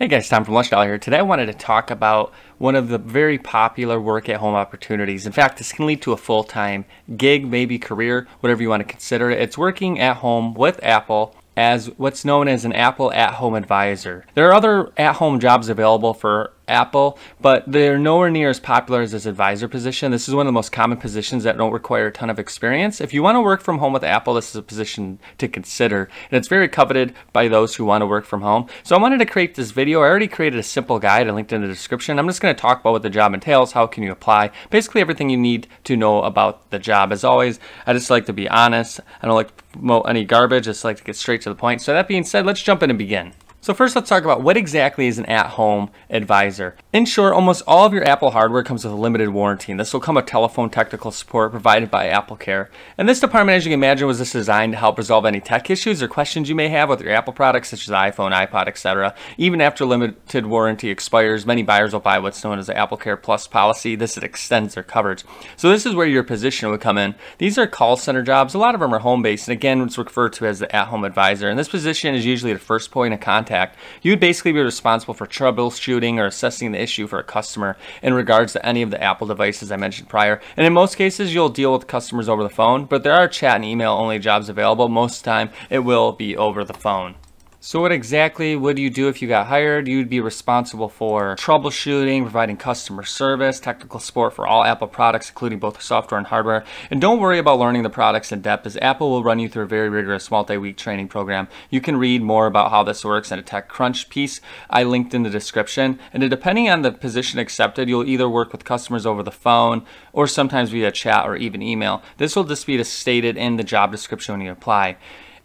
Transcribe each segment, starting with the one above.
Hey guys, Tom from Lush Dollar here. Today I wanted to talk about one of the very popular work at home opportunities. In fact, this can lead to a full-time gig, maybe career, whatever you want to consider it. It's working at home with Apple as what's known as an Apple at-home advisor. There are other at-home jobs available for Apple, but they're nowhere near as popular as this advisor position. This is one of the most common positions that don't require a ton of experience. If you want to work from home with Apple, this is a position to consider, and it's very coveted by those who want to work from home. So I wanted to create this video. I already created a simple guide I linked in the description. I'm just going to talk about what the job entails, how can you apply, basically everything you need to know about the job. As always, I just like to be honest. I don't like to promote any garbage. I just like to get straight to the point. So that being said, let's jump in and begin. So first let's talk about what exactly is an at-home advisor. In short, almost all of your Apple hardware comes with a limited warranty, and this will come with telephone technical support provided by Apple Care. And this department, as you can imagine, was this designed to help resolve any tech issues or questions you may have with your Apple products, such as iPhone, iPod, etc. Even after limited warranty expires, many buyers will buy what's known as the Apple Care Plus policy. This extends their coverage. So this is where your position would come in. These are call center jobs. A lot of them are home-based, and again, it's referred to as the at-home advisor. And this position is usually the first point of contact contact, you would basically be responsible for troubleshooting or assessing the issue for a customer in regards to any of the Apple devices I mentioned prior. And in most cases, you'll deal with customers over the phone, but there are chat and email only jobs available. Most of the time, it will be over the phone. So what exactly would you do if you got hired? You'd be responsible for troubleshooting, providing customer service, technical support for all Apple products, including both software and hardware. And don't worry about learning the products in depth as Apple will run you through a very rigorous multi-week training program. You can read more about how this works in a TechCrunch piece I linked in the description. And depending on the position accepted, you'll either work with customers over the phone or sometimes via chat or even email. This will just be stated in the job description when you apply.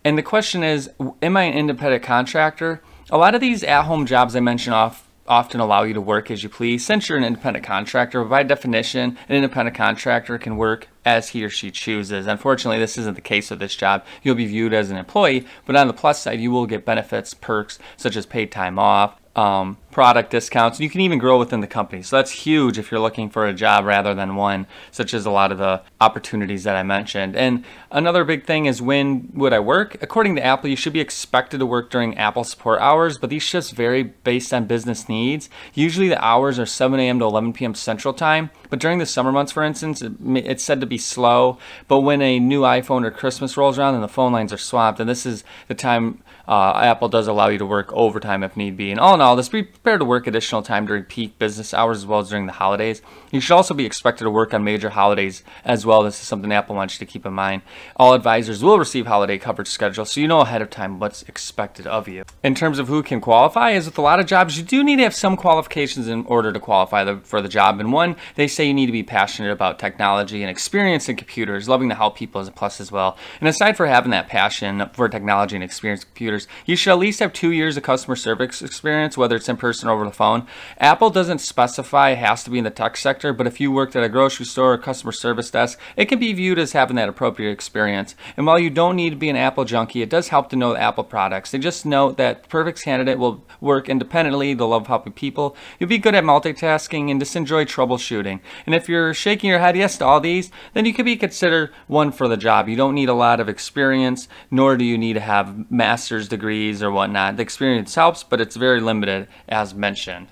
And the question is, am I an independent contractor? A lot of these at-home jobs I mention off often allow you to work as you please. Since you're an independent contractor, by definition, an independent contractor can work as he or she chooses. Unfortunately, this isn't the case with this job. You'll be viewed as an employee, but on the plus side, you will get benefits, perks, such as paid time off, um, product discounts. You can even grow within the company. So that's huge if you're looking for a job rather than one, such as a lot of the opportunities that I mentioned. And another big thing is when would I work? According to Apple, you should be expected to work during Apple support hours, but these shifts vary based on business needs. Usually the hours are 7 a.m. to 11 p.m. Central Time, but during the summer months, for instance, it's said to be slow. But when a new iPhone or Christmas rolls around and the phone lines are swamped, and this is the time uh, Apple does allow you to work overtime if need be. And all in all, just be prepared to work additional time during peak business hours as well as during the holidays. You should also be expected to work on major holidays as well. This is something Apple wants you to keep in mind. All advisors will receive holiday coverage schedules, so you know ahead of time what's expected of you. In terms of who can qualify, as with a lot of jobs, you do need to have some qualifications in order to qualify the, for the job. And one, they say you need to be passionate about technology and experience in computers, loving to help people is a plus as well. And aside for having that passion for technology and experience computers, you should at least have two years of customer service experience, whether it's in person or over the phone. Apple doesn't specify it has to be in the tech sector, but if you worked at a grocery store or customer service desk, it can be viewed as having that appropriate experience. And while you don't need to be an Apple junkie, it does help to know the Apple products. They just note that perfect candidate will work independently, they'll love helping people, you'll be good at multitasking, and just enjoy troubleshooting. And if you're shaking your head yes to all these, then you could be considered one for the job. You don't need a lot of experience, nor do you need to have master's degrees or whatnot. The experience helps, but it's very limited as mentioned.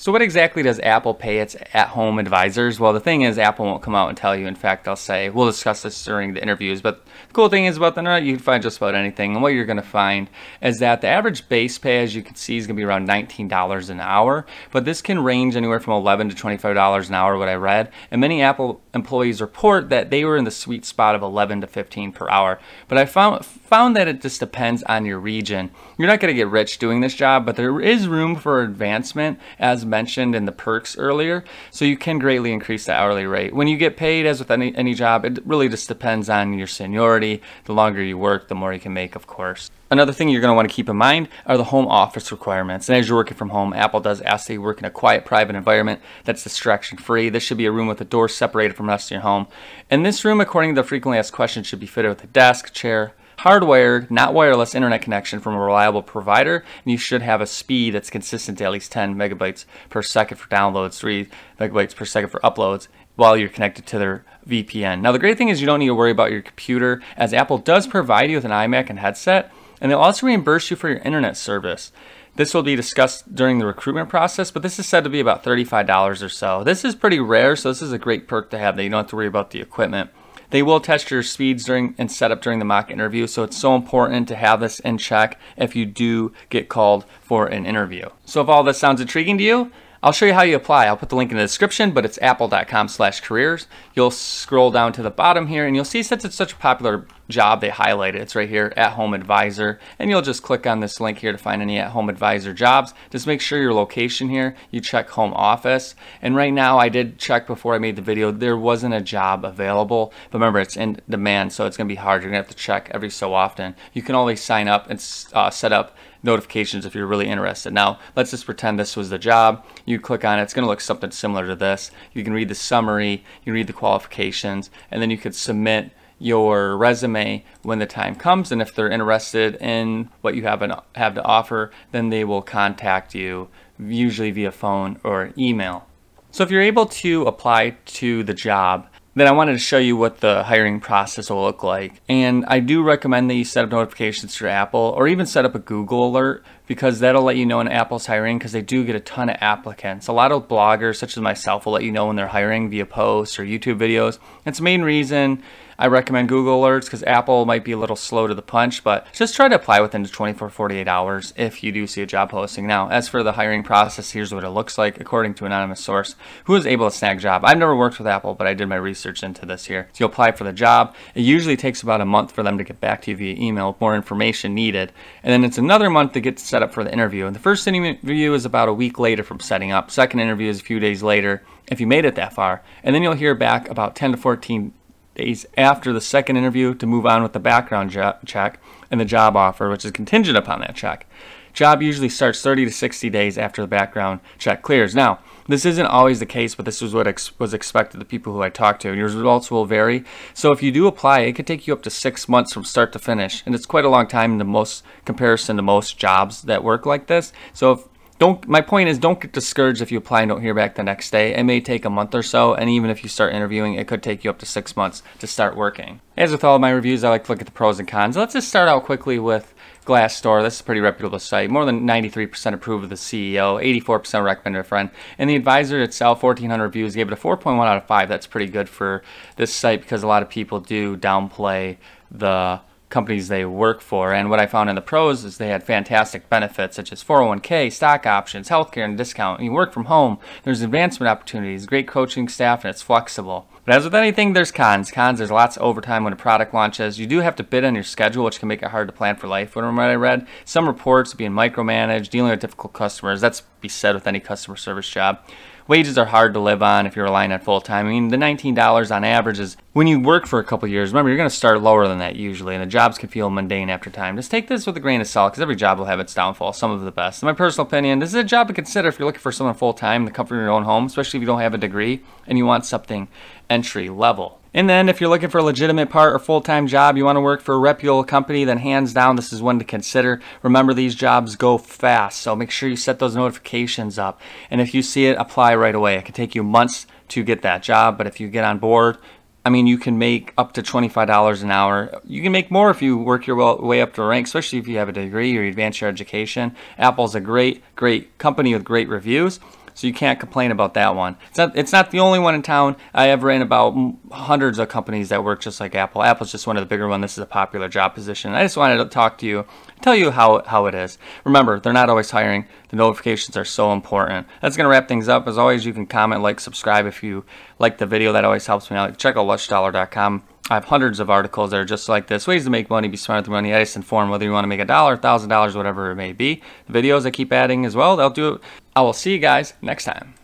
So what exactly does Apple pay its at-home advisors? Well, the thing is, Apple won't come out and tell you. In fact, they'll say, we'll discuss this during the interviews. But the cool thing is about the internet, you can find just about anything. And what you're going to find is that the average base pay, as you can see, is going to be around $19 an hour. But this can range anywhere from 11 to $25 an hour, what I read. And many Apple employees report that they were in the sweet spot of 11 to 15 per hour. But I found, found that it just depends on your region. You're not going to get rich doing this job, but there is room for advancement as mentioned in the perks earlier, so you can greatly increase the hourly rate. When you get paid, as with any, any job, it really just depends on your seniority. The longer you work, the more you can make, of course. Another thing you're going to want to keep in mind are the home office requirements. And as you're working from home, Apple does ask that you work in a quiet, private environment that's distraction free. This should be a room with a door separated from the rest of your home. And this room, according to the frequently asked questions, should be fitted with a desk, chair, hardwired, not wireless internet connection from a reliable provider, and you should have a speed that's consistent to at least 10 megabytes per second for downloads, 3 megabytes per second for uploads while you're connected to their VPN. Now the great thing is you don't need to worry about your computer as Apple does provide you with an iMac and headset And they'll also reimburse you for your internet service. This will be discussed during the recruitment process, but this is said to be about $35 or so. This is pretty rare, so this is a great perk to have that you don't have to worry about the equipment. They will test your speeds during and set up during the mock interview, so it's so important to have this in check if you do get called for an interview. So if all this sounds intriguing to you, I'll show you how you apply. I'll put the link in the description, but it's apple.com slash careers. You'll scroll down to the bottom here and you'll see since it's such a popular job, they highlight it. It's right here, at home advisor. And you'll just click on this link here to find any at home advisor jobs. Just make sure your location here, you check home office. And right now I did check before I made the video, there wasn't a job available. But remember, it's in demand, so it's gonna be hard. You're gonna have to check every so often. You can always sign up and uh, set up notifications if you're really interested. Now, let's just pretend this was the job. You click on it, it's going to look something similar to this. You can read the summary, you can read the qualifications, and then you could submit your resume when the time comes. And if they're interested in what you have, an, have to offer, then they will contact you, usually via phone or email. So if you're able to apply to the job, then I wanted to show you what the hiring process will look like. And I do recommend that you set up notifications through Apple or even set up a Google alert because that'll let you know when Apple's hiring because they do get a ton of applicants. A lot of bloggers, such as myself, will let you know when they're hiring via posts or YouTube videos. That's the main reason I recommend Google Alerts because Apple might be a little slow to the punch, but just try to apply within 24, 48 hours if you do see a job posting. Now, as for the hiring process, here's what it looks like according to an anonymous source who was able to snag job. I've never worked with Apple, but I did my research into this here. So you apply for the job. It usually takes about a month for them to get back to you via email more information needed. And then it's another month to get set up for the interview. And the first interview is about a week later from setting up. Second interview is a few days later if you made it that far. And then you'll hear back about 10 to 14 days after the second interview to move on with the background check and the job offer, which is contingent upon that check. Job usually starts 30 to 60 days after the background check clears. Now, this isn't always the case, but this is what ex was expected the people who I talked to. Your results will vary. So if you do apply, it could take you up to six months from start to finish. And it's quite a long time in the most comparison to most jobs that work like this. So if don't my point is don't get discouraged if you apply and don't hear back the next day. It may take a month or so and even if you start interviewing it could take you up to six months to start working. As with all of my reviews i like to look at the pros and cons. Let's just start out quickly with glassdoor. This is a pretty reputable site. More than 93% approve of the ceo 84% recommended a friend. And the advisor itself 1400 reviews gave it a 4.1 out of 5 that's pretty good for this site because a lot of people do downplay the companies they work for. And what I found in the pros is they had fantastic benefits such as 401k, stock options, healthcare and discount. You work from home. There's advancement opportunities, great coaching staff, and it's flexible. But as with anything, there's cons. Cons, there's lots of overtime when a product launches. You do have to bid on your schedule, which can make it hard to plan for life. From what I read, some reports being micromanaged, dealing with difficult customers. That's be said with any customer service job. Wages are hard to live on if you're relying on full time. I mean, the $19 on average is when you work for a couple years. Remember, you're going to start lower than that usually, and the jobs can feel mundane after time. Just take this with a grain of salt because every job will have its downfall, some of the best. In my personal opinion, this is a job to consider if you're looking for someone full time the comfort of your own home, especially if you don't have a degree and you want something entry level. And then if you're looking for a legitimate part or full-time job, you want to work for a reputable company, then hands down this is one to consider. Remember these jobs go fast, so make sure you set those notifications up. And if you see it, apply right away. It can take you months to get that job, but if you get on board, I mean, you can make up to $25 an hour. You can make more if you work your way up to rank, especially if you have a degree or you advance your education. Apple's a great, great company with great reviews so you can't complain about that one. It's not, it's not the only one in town. I have ran about hundreds of companies that work just like Apple. Apple's just one of the bigger ones. This is a popular job position. I just wanted to talk to you, tell you how, how it is. Remember, they're not always hiring. The notifications are so important. That's going to wrap things up. As always, you can comment, like, subscribe if you like the video. That always helps me out. Check out lushdollar.com. I have hundreds of articles that are just like this. Ways to make money, be smart with money. I just inform whether you want to make a dollar, a thousand dollars, whatever it may be. The videos I keep adding as well, they'll do it. I will see you guys next time.